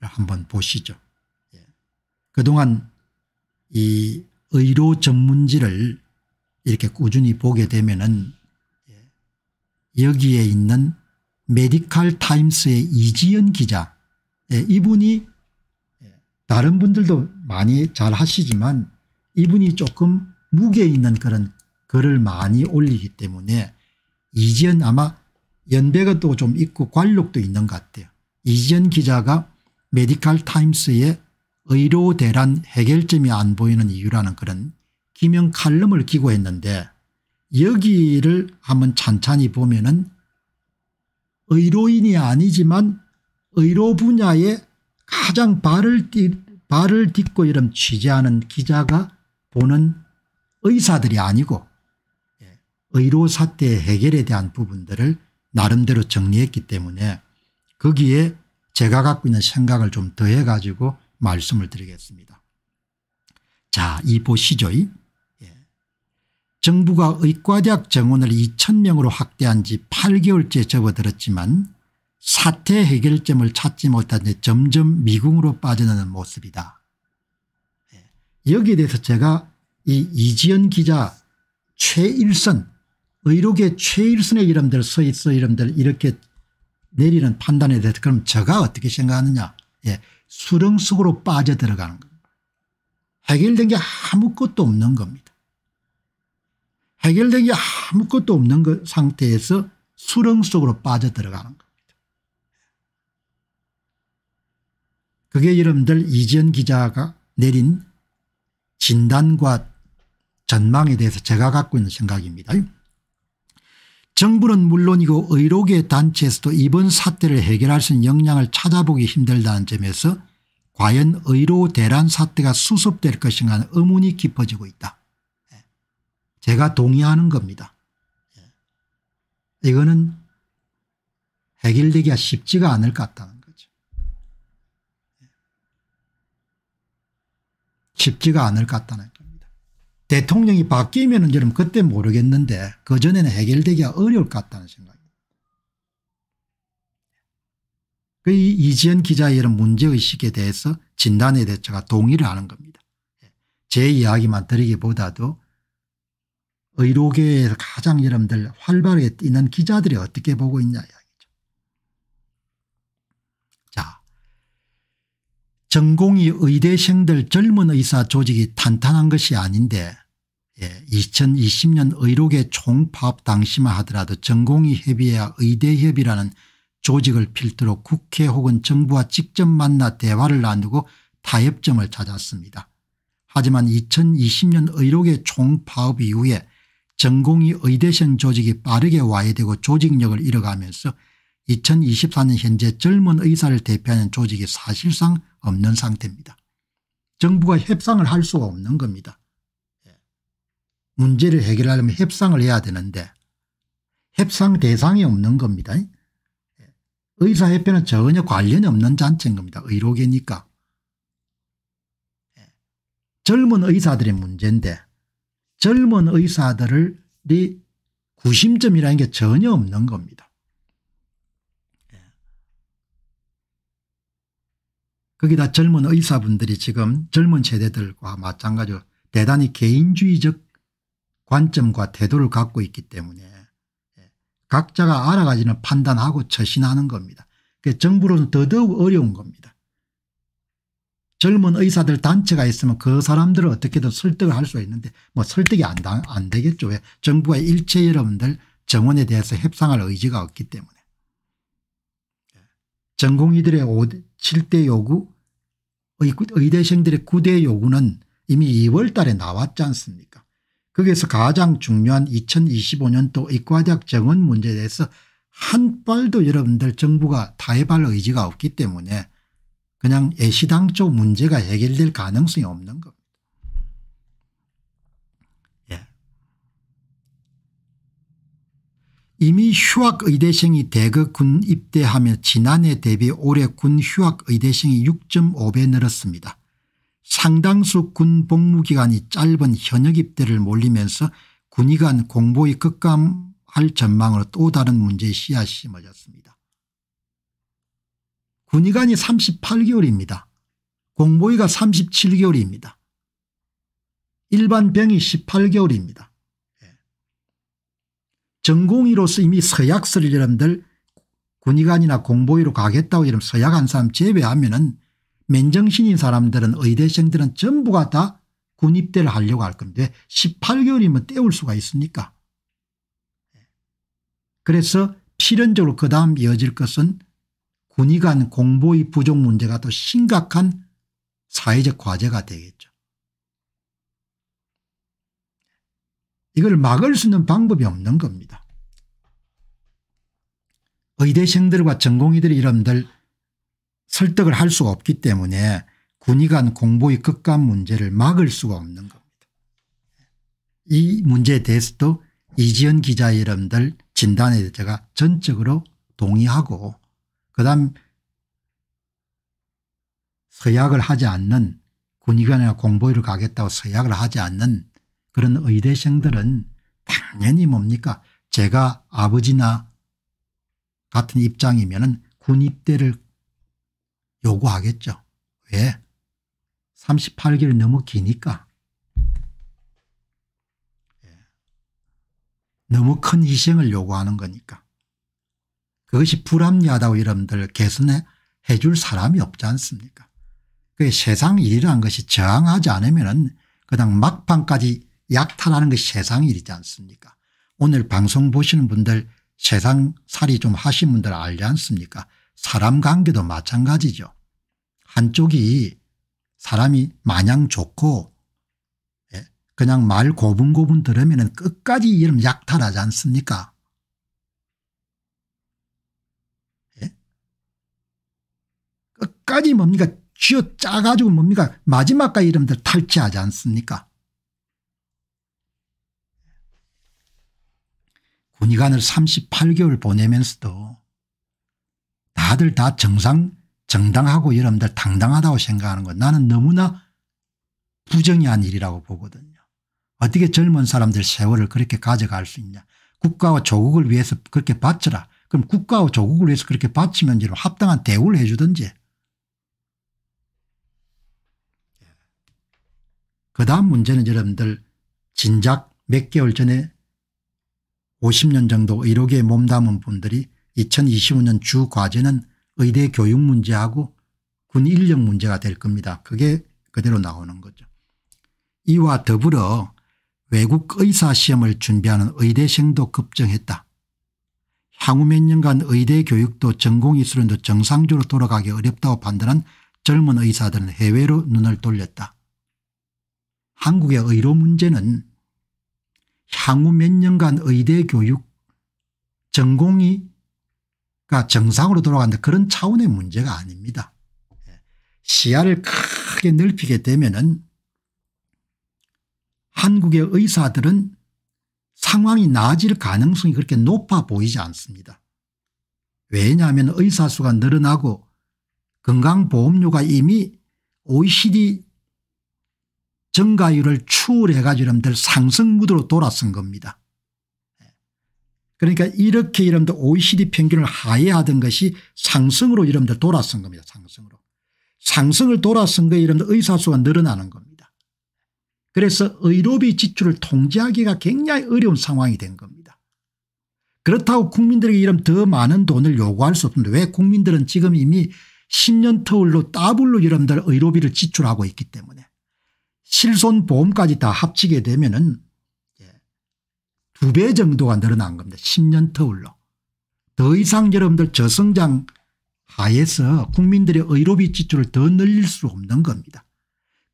한번 보시죠. 예. 그동안 이 의료 전문지를 이렇게 꾸준히 보게 되면은 예. 여기에 있는 메디칼 타임스의 이지연 기자 예. 이분이 다른 분들도 많이 잘 하시지만 이분이 조금 무게 있는 그런 글을 많이 올리기 때문에 이지연 아마 연배가 또 좀 있고 관록도 있는 것 같아요. 이지연 기자가 메디칼 타임스에 의료 대란 해결점이 안 보이는 이유라는 그런 기명 칼럼을 기고했는데 여기를 한번 찬찬히 보면 은 의료인이 아니지만 의료 분야에 가장 발을, 띠, 발을 딛고 이런 취재하는 기자가 보는 의사들이 아니고 예, 의료 사태 해결에 대한 부분들을 나름대로 정리했기 때문에 거기에 제가 갖고 있는 생각을 좀 더해 가지고 말씀을 드리겠습니다. 자, 이 보시죠. 예. 정부가 의과대학 정원을 2천명으로 확대한 지 8개월째 접어들었지만 사태 해결점을 찾지 못한 데 점점 미궁으로 빠져드는 모습이다. 예. 여기에 대해서 제가 이 이지연 기자 최일선 의료계 최일선의 이름들 서있어 이름들 이렇게 내리는 판단에 대해서 그럼 제가 어떻게 생각하느냐. 예. 수렁 속으로 빠져들어가는 겁니다. 해결된 게 아무것도 없는 겁니다. 해결된 게 아무것도 없는 그 상태에서 수렁 속으로 빠져들어가는 겁니다. 그게 여러분들 이지연 기자가 내린 진단과 전망에 대해서 제가 갖고 있는 생각입니다. 정부는 물론이고 의료계 단체에서도 이번 사태를 해결할 수 있는 역량을 찾아보기 힘들다는 점에서 과연 의료 대란 사태가 수습될 것인가 하는 의문이 깊어지고 있다. 예. 제가 동의하는 겁니다. 예. 이거는 해결되기가 쉽지가 않을 것 같다는 거죠. 예. 쉽지가 않을 것 같다는 대통령이 바뀌면 여러분 그때 모르겠는데 그전에는 해결되기가 어려울 것 같다는 생각입니다. 그 이지연 기자의 이런 문제의식에 대해서 진단에 대해서 제가 동의를 하는 겁니다. 제 이야기만 드리기보다도 의료계에서 가장 여러분들 활발하게 뛰는 기자들이 어떻게 보고 있냐 이야기죠. 자, 전공의 의대생들 젊은 의사 조직이 탄탄한 것이 아닌데 예, 2020년 의료계 총파업 당시만 하더라도 전공의 협의회와 의대협의라는 조직을 필두로 국회 혹은 정부와 직접 만나 대화를 나누고 타협점을 찾았습니다. 하지만 2020년 의료계 총파업 이후에 전공의 의대생 조직이 빠르게 와해되고 조직력을 잃어가면서 2024년 현재 젊은 의사를 대표하는 조직이 사실상 없는 상태입니다. 정부가 협상을 할 수가 없는 겁니다. 예. 문제를 해결하려면 협상을 해야 되는데 협상 대상이 없는 겁니다. 예. 의사협회는 전혀 관련이 없는 잔치인 겁니다. 의료계니까. 예. 젊은 의사들의 문제인데 젊은 의사들이 구심점이라는 게 전혀 없는 겁니다. 거기다 젊은 의사분들이 지금 젊은 세대들과 마찬가지로 대단히 개인주의적 관점과 태도를 갖고 있기 때문에 예, 각자가 알아가지는 판단하고 처신하는 겁니다. 정부로는 더더욱 어려운 겁니다. 젊은 의사들 단체가 있으면 그 사람들을 어떻게든 설득을 할 수 있는데 뭐 설득이 안, 안 되겠죠. 왜? 정부가 일체 여러분들 정원에 대해서 협상할 의지가 없기 때문에. 전공의들의 5, 7대 요구 의대생들의 9대 요구는 이미 2월 달에 나왔지 않습니까 거기에서 가장 중요한 2025년도 의과대학 정원 문제에 대해서 한 발도 여러분들 정부가 타협할 의지가 없기 때문에 그냥 애시당초 문제가 해결될 가능성이 없는 겁니다. 이미 휴학의대생이 대거 군 입대하며 지난해 대비 올해 군 휴학의대생이 6.5배 늘었습니다. 상당수 군 복무기간이 짧은 현역 입대를 몰리면서 군의관 공보의 급감할 전망으로 또 다른 문제의 씨앗이 심어졌습니다. 군의관이 38개월입니다. 공보위가 37개월입니다. 일반 병이 18개월입니다. 예. 전공의로서 이미 서약서를 여러분들 군의관이나 공보위로 가겠다고 이런 서약한 사람 제외하면 은 맨정신인 사람들은 의대생들은 전부가 다 군입대를 하려고 할 겁니다. 18개월이면 때울 수가 있습니까 예. 그래서 필연적으로 그 다음 이어질 것은 군의관 공보위 부족 문제가 또 심각한 사회적 과제가 되겠죠. 이걸 막을 수 있는 방법이 없는 겁니다. 의대생들과 전공의들이 이런들 설득을 할 수가 없기 때문에 군의관 공보의 급감 문제를 막을 수가 없는 겁니다. 이 문제에 대해서도 이지연 기자 여러분들 진단에 제가 전적으로 동의하고 그다음 서약을 하지 않는 군의관이나 공보위를 가겠다고 서약을 하지 않는 그런 의대생들은 당연히 뭡니까? 제가 아버지나 같은 입장이면 군입대를 요구하겠죠. 왜? 38개월 너무 기니까. 예. 너무 큰 희생을 요구하는 거니까. 그것이 불합리하다고 여러분들 개선해 줄 사람이 없지 않습니까? 그 세상 일이라는 것이 저항하지 않으면 그냥 막판까지 약탈하는 것이 세상 일이지 않습니까? 오늘 방송 보시는 분들 세상 살이 좀 하신 분들 알지 않습니까? 사람 관계도 마찬가지죠. 한쪽이 사람이 마냥 좋고 예, 그냥 말 고분고분 들으면 끝까지 이름 약탈하지 않습니까? 예? 끝까지 뭡니까? 쥐어 짜가지고 뭡니까? 마지막까지 이름들 탈취하지 않습니까 군의관을 38개월 보내면서도 다들 다 정상 정당하고 여러분들 당당하다고 생각하는 것 나는 너무나 부정의한 일이라고 보거든요. 어떻게 젊은 사람들 세월을 그렇게 가져갈 수 있냐. 국가와 조국을 위해서 그렇게 바쳐라. 그럼 국가와 조국을 위해서 그렇게 바치면 합당한 대우를 해 주든지. 그 다음 문제는 여러분들 진작 몇 개월 전에 50년 정도 의료계에 몸담은 분들이 2025년 주 과제는 의대 교육 문제하고 군 인력 문제가 될 겁니다. 그게 그대로 나오는 거죠. 이와 더불어 외국 의사 시험을 준비하는 의대생도 급증했다. 향후 몇 년간 의대 교육도 전공의 수련도 정상적으로 돌아가기 어렵다고 판단한 젊은 의사들은 해외로 눈을 돌렸다. 한국의 의료 문제는 향후 몇 년간 의대 교육 전공이 가 정상으로 돌아간다 그런 차원의 문제가 아닙니다. 예. 시야를 크게 넓히게 되면 한국의 의사들은 상황이 나아질 가능성이 그렇게 높아 보이지 않습니다. 왜냐하면 의사 수가 늘어나고 건강보험료가 이미 OECD 증가율을 추월해 가지고 여러분들 상승 무드로 돌아선 겁니다. 그러니까 이렇게 여러분들 OECD 평균을 하회하던 것이 상승으로 여러분들 돌아선 겁니다. 상승으로. 상승을 돌아선 거에 여러분들 의사수가 늘어나는 겁니다. 그래서 의료비 지출을 통제하기가 굉장히 어려운 상황이 된 겁니다. 그렇다고 국민들에게 이런 더 많은 돈을 요구할 수 없는데 왜 국민들은 지금 이미 10년 터울로 따블로 여러분들 의료비를 지출하고 있기 때문에 실손보험까지 다 합치게 되면 은 두 배 정도가 늘어난 겁니다. 10년 터울로. 더 이상 여러분들 저성장 하에서 국민들의 의료비 지출을 더 늘릴 수 없는 겁니다.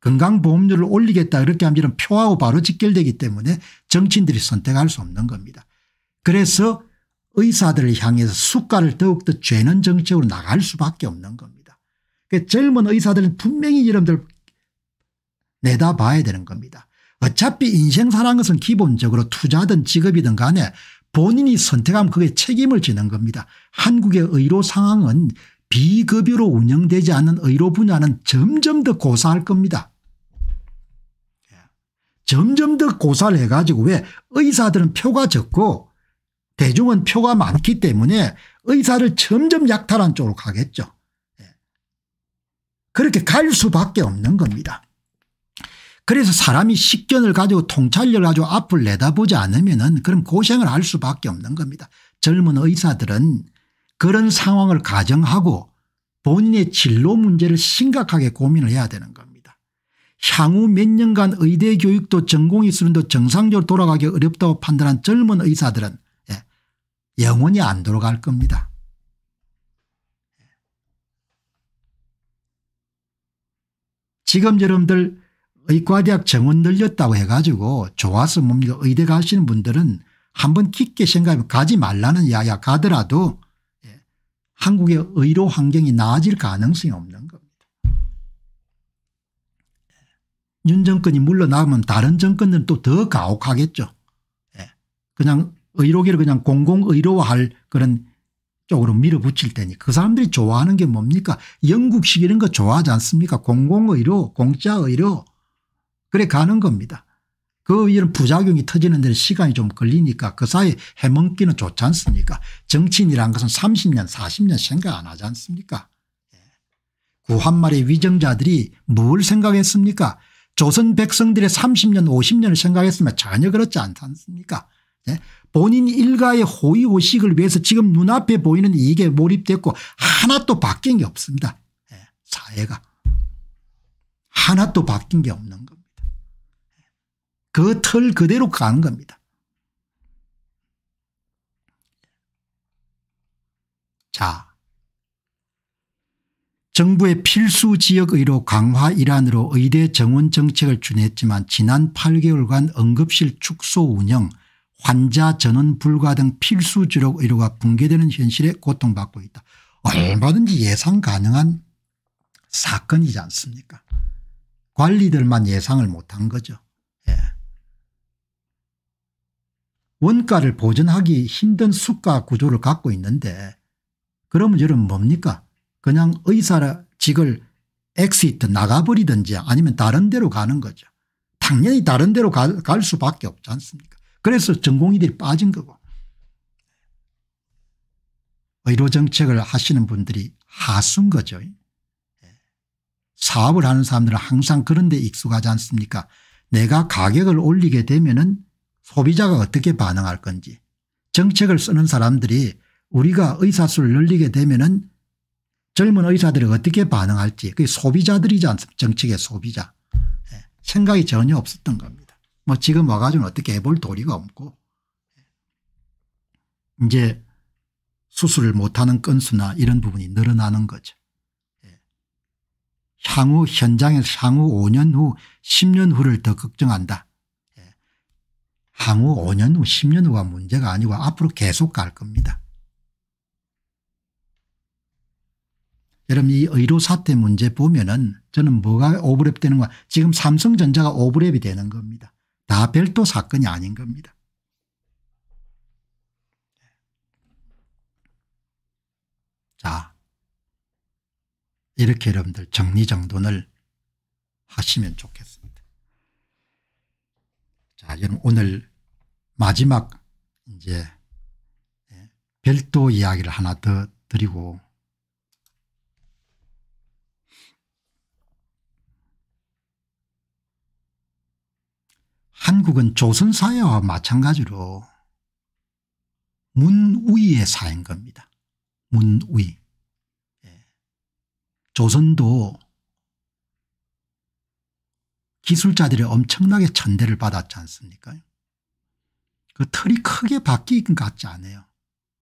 건강보험료를 올리겠다 이렇게 하면 표하고 바로 직결되기 때문에 정치인들이 선택할 수 없는 겁니다. 그래서 의사들을 향해서 수가를 더욱더 죄는 정책으로 나갈 수밖에 없는 겁니다. 그 젊은 의사들은 분명히 여러분들 내다봐야 되는 겁니다. 어차피 인생사라는 것은 기본적으로 투자든 직업이든 간에 본인이 선택하면 그게 책임을 지는 겁니다. 한국의 의료 상황은 비급여로 운영되지 않는 의료 분야는 점점 더 고사할 겁니다. 예. 점점 더 고사를 해가지고 왜 의사들은 표가 적고 대중은 표가 많기 때문에 의사를 점점 약탈한 쪽으로 가겠죠. 예. 그렇게 갈 수밖에 없는 겁니다. 그래서 사람이 식견을 가지고 통찰력을 가지고 앞을 내다보지 않으면 그럼 고생을 할 수밖에 없는 겁니다. 젊은 의사들은 그런 상황을 가정하고 본인의 진로 문제를 심각하게 고민을 해야 되는 겁니다. 향후 몇 년간 의대 교육도 전공의 수련도 정상적으로 돌아가기 어렵다고 판단한 젊은 의사들은 예, 영원히 안 돌아갈 겁니다. 지금 여러분들 의과대학 정원 늘렸다고 해가지고 좋아서 뭡니까 의대 가시는 분들은 한번 깊게 생각하면 가지 말라는 이야기가 가더라도 예, 한국의 의료 환경이 나아질 가능성이 없는 겁니다. 윤 정권이 물러나면 다른 정권들은 또 더 가혹하겠죠. 예, 그냥 의료계를 그냥 공공의료화할 그런 쪽으로 밀어붙일 테니 그 사람들이 좋아하는 게 뭡니까 영국식 이런 거 좋아하지 않습니까 공공의료 공짜의료 그래 가는 겁니다. 그 이런 부작용이 터지는 데 시간이 좀 걸리니까 그 사이에 해먹기는 좋지 않습니까 정치인이란 것은 30년 40년 생각 안 하지 않습니까 예. 구한말의 위정자들이 뭘 생각했습니까 조선 백성들의 30년 50년을 생각했으면 전혀 그렇지 않지 않습니까 예. 본인 일가의 호의호식을 위해서 지금 눈앞에 보이는 이게 몰입됐고 하나도 바뀐 게 없습니다 예. 사회가 하나도 바뀐 게 없는 겁니다. 그 틀 그대로 가는 겁니다. 자 정부의 필수 지역 의료 강화 일환으로 의대 정원 정책을 준했지만 지난 8개월간 응급실 축소 운영 환자 전원 불가 등 필수 주력 의료가 붕괴되는 현실에 고통받고 있다. 얼마든지 예상 가능한 사건이지 않습니까 관리들만 예상을 못한 거죠. 예. 원가를 보전하기 힘든 수가 구조를 갖고 있는데 그러면 여러분 뭡니까 그냥 의사직을 exit 나가버리든지 아니면 다른 데로 가는 거죠. 당연히 다른 데로 갈, 갈 수밖에 없지 않습니까 그래서 전공의들이 빠진 거고 의료정책을 하시는 분들이 하순 거죠. 예. 사업을 하는 사람들은 항상 그런 데 익숙하지 않습니까 내가 가격을 올리게 되면 은 소비자가 어떻게 반응할 건지 정책을 쓰는 사람들이 우리가 의사수를 늘리게 되면 은 젊은 의사들이 어떻게 반응할지 그게 소비자들이지 않습니까 정책의 소비자 예. 생각이 전혀 없었던 겁니다. 뭐 지금 와가지고 어떻게 해볼 도리가 없고 이제 수술을 못하는 건수나 이런 부분이 늘어나는 거죠. 예. 향후 현장에서 향후 5년 후 10년 후를 더 걱정한다. 향후 5년 후 10년 후가 문제가 아니고 앞으로 계속 갈 겁니다. 여러분 이 의료 사태 문제 보면은 저는 뭐가 오버랩 되는 거 지금 삼성전자가 오버랩이 되는 겁니다. 다 별도 사건이 아닌 겁니다. 자 이렇게 여러분들 정리정돈을 하시면 좋겠습니다. 자, 여러분 오늘 마지막 이제 예, 별도 이야기를 하나 더 드리고 한국은 조선사회와 마찬가지로 문우이의 사인 겁니다. 문우이. 예. 조선도 기술자들이 엄청나게 천대를 받았지 않습니까 그 틀이 크게 바뀐 것 같지 않아요.